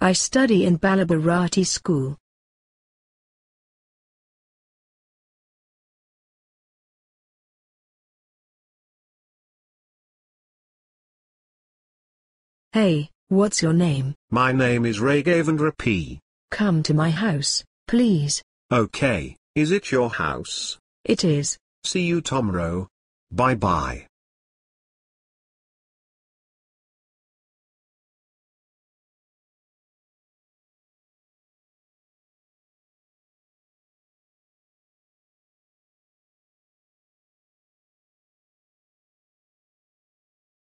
I study in Balabarati School. Hey, what's your name? My name is Raghavendra P. Come to my house, please. Okay, is it your house? It is. See you tomorrow. Bye bye.